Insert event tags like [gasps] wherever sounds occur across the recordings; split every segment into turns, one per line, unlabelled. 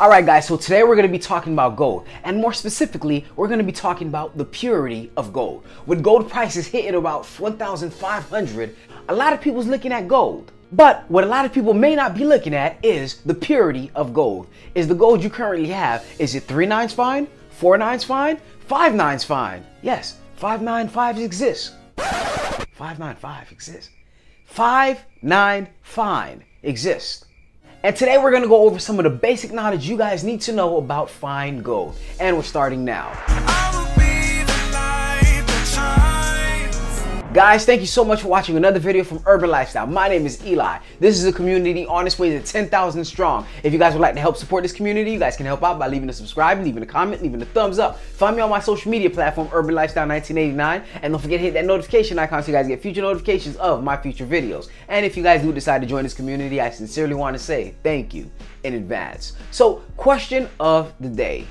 Alright guys, so today we're going to be talking about gold. And more specifically, we're going to be talking about the purity of gold. With gold prices hitting about 1,500, a lot of people's looking at gold. But what a lot of people may not be looking at is the purity of gold. Is the gold you currently have, is it 3 nines fine, 4 nines fine, 5 nines fine? Yes, 595 exists. 595 exists. 5 fine exists. And today we're gonna go over some of the basic knowledge you guys need to know about fine gold. And we're starting now. Guys, thank you so much for watching another video from Urban Lifestyle. My name is Eli. This is a community on its way to 10,000 strong. If you guys would like to help support this community, you guys can help out by leaving a subscribe, leaving a comment, leaving a thumbs up. Find me on my social media platform, Urban Lifestyle 1989. And don't forget to hit that notification icon so you guys get future notifications of my future videos. And if you guys do decide to join this community, I sincerely want to say thank you in advance. So, question of the day.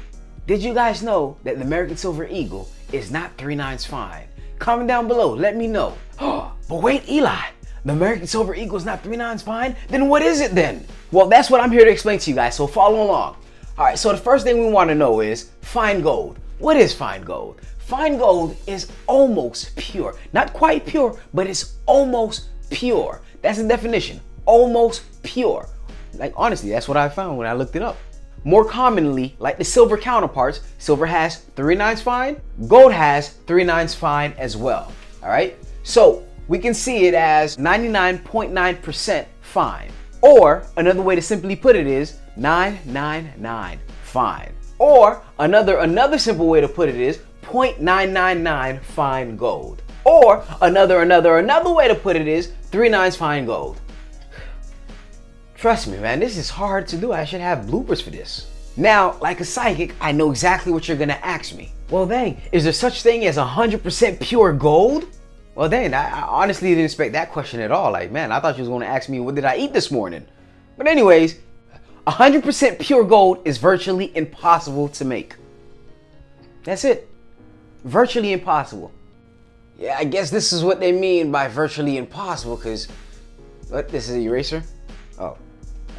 Did you guys know that the American Silver Eagle is not three nines fine? Comment down below, let me know. [gasps] but wait, Eli, the American Silver Eagle is not three nines fine? Then what is it then? Well, that's what I'm here to explain to you guys, so follow along. All right, so the first thing we want to know is fine gold. What is fine gold? Fine gold is almost pure. Not quite pure, but it's almost pure. That's the definition. Almost pure. Like honestly, that's what I found when I looked it up. More commonly, like the silver counterparts, silver has three nines fine, gold has three nines fine as well. All right, so we can see it as 99.9% fine. Or another way to simply put it is 999 fine. Or another another simple way to put it is 0.999 fine gold. Or another another another way to put it is three nines fine gold. Trust me, man, this is hard to do. I should have bloopers for this. Now, like a psychic, I know exactly what you're gonna ask me. Well, dang, is there such thing as 100% pure gold? Well, dang, I, I honestly didn't expect that question at all. Like, man, I thought you was gonna ask me, what did I eat this morning? But anyways, 100% pure gold is virtually impossible to make. That's it. Virtually impossible. Yeah, I guess this is what they mean by virtually impossible, because, what, this is an eraser? Oh.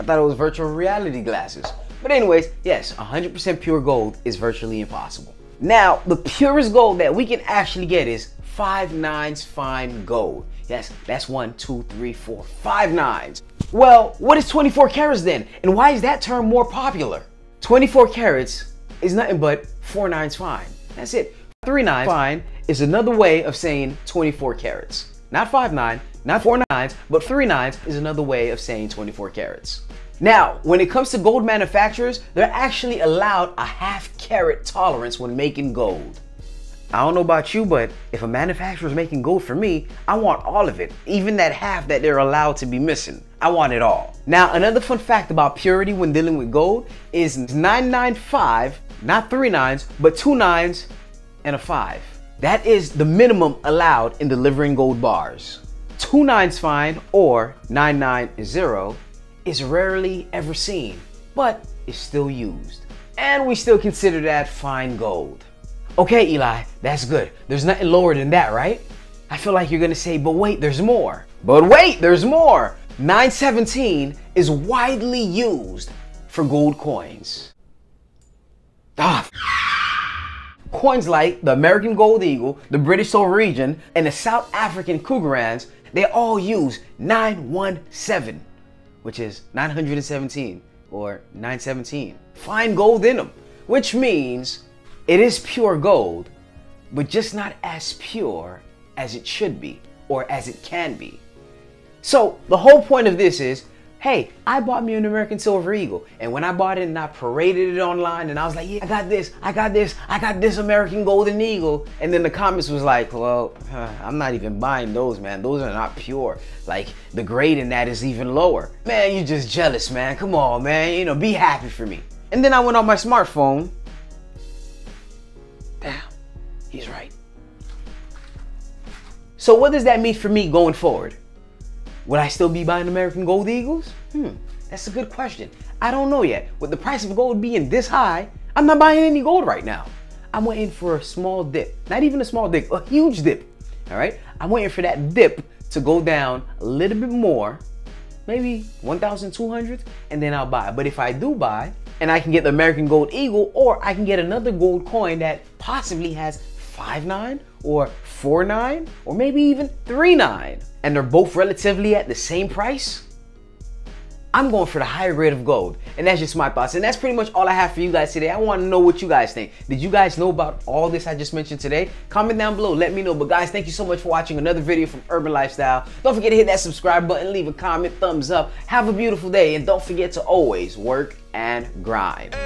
I thought it was virtual reality glasses. But anyways, yes, 100% pure gold is virtually impossible. Now, the purest gold that we can actually get is five nines fine gold. Yes, that's one, two, three, four, five nines. Well, what is 24 carats then? And why is that term more popular? 24 carats is nothing but four nines fine. That's it. Three nines fine is another way of saying 24 carats. Not five nine, not four nines, but three nines is another way of saying 24 carats. Now, when it comes to gold manufacturers, they're actually allowed a half carat tolerance when making gold. I don't know about you, but if a manufacturer is making gold for me, I want all of it, even that half that they're allowed to be missing. I want it all. Now, another fun fact about purity when dealing with gold is 995, not three nines, but two nines and a five. That is the minimum allowed in delivering gold bars. Two nines fine or 990 is rarely ever seen, but is still used. And we still consider that fine gold. Okay, Eli, that's good. There's nothing lower than that, right? I feel like you're gonna say, but wait, there's more. But wait, there's more. 917 is widely used for gold coins. Ah. Coins like the American Gold Eagle, the British Sovereign, and the South African Krugerrands, they all use 917 which is 917 or 917. Fine gold in them, which means it is pure gold, but just not as pure as it should be or as it can be. So the whole point of this is hey, I bought me an American Silver Eagle. And when I bought it and I paraded it online and I was like, yeah, I got this, I got this, I got this American Golden Eagle. And then the comments was like, well, uh, I'm not even buying those, man. Those are not pure. Like the grade in that is even lower. Man, you just jealous, man. Come on, man. You know, be happy for me. And then I went on my smartphone. Damn, he's right. So what does that mean for me going forward? Would I still be buying American Gold Eagles? Hmm, that's a good question. I don't know yet. With the price of gold being this high, I'm not buying any gold right now. I'm waiting for a small dip. Not even a small dip, a huge dip. All right? I'm waiting for that dip to go down a little bit more, maybe 1,200, and then I'll buy. But if I do buy, and I can get the American Gold Eagle, or I can get another gold coin that possibly has 5.9 or 4.9 or maybe even 3.9. And they're both relatively at the same price. I'm going for the higher grade of gold. And that's just my thoughts. And that's pretty much all I have for you guys today. I want to know what you guys think. Did you guys know about all this I just mentioned today? Comment down below. Let me know. But guys, thank you so much for watching another video from Urban Lifestyle. Don't forget to hit that subscribe button, leave a comment, thumbs up. Have a beautiful day. And don't forget to always work and grind.